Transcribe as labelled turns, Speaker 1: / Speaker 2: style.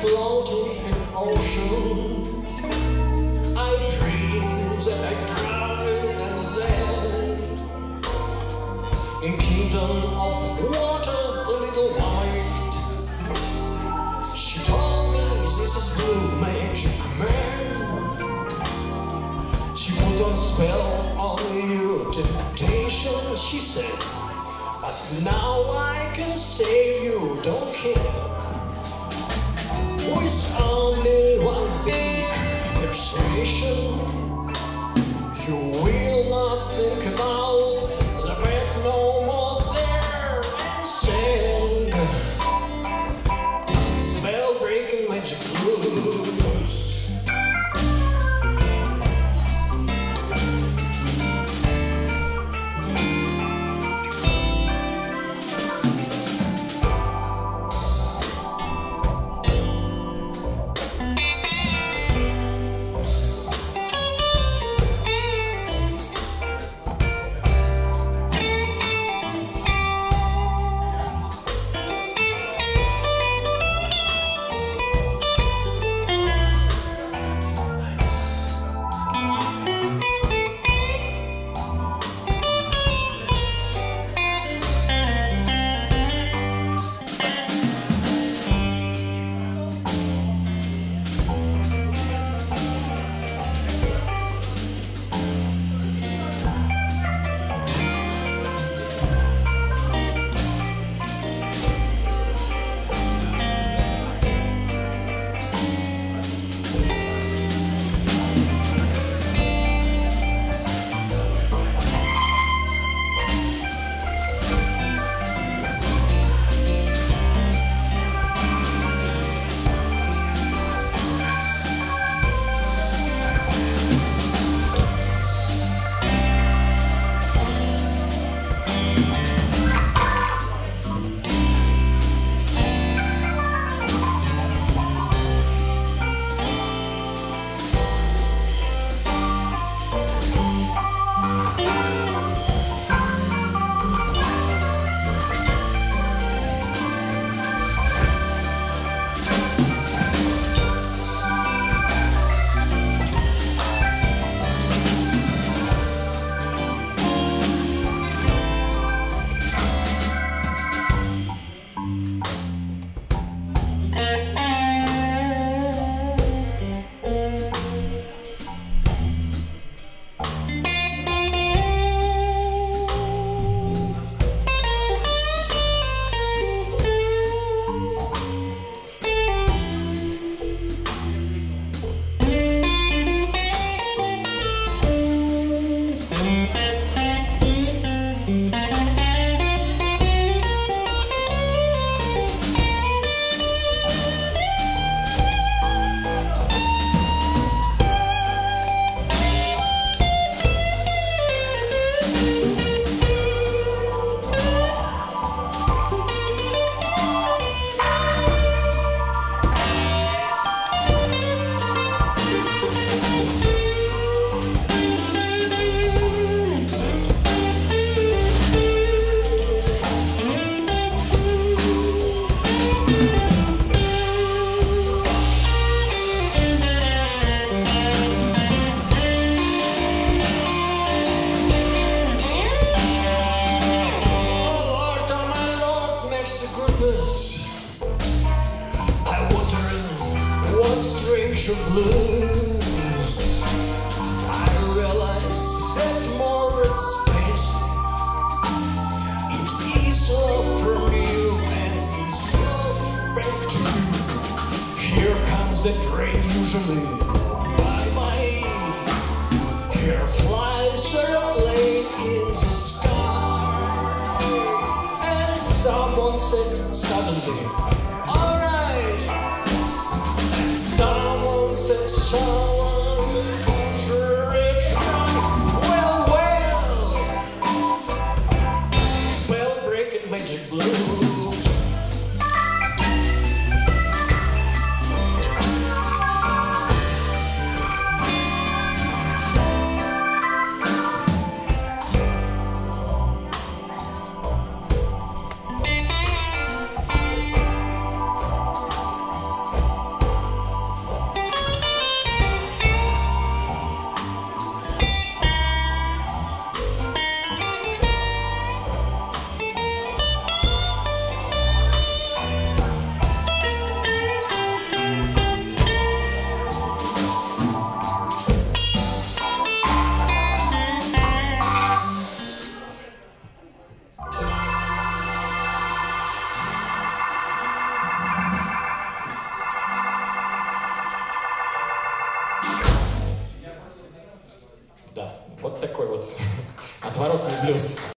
Speaker 1: floating in ocean. I dream that I drown and then in kingdom of water, a little white. She told me this is blue magic man. She put a spell on you, temptation, she said. But now I can save you, don't care. Persuasion, you will not think about the bed no more there and sing spell breaking magic blues. Oh Goodness. I wonder in what strange blues. I realize that more expensive. It is love from you and it's love back to you. Here comes the train usually. Adiós.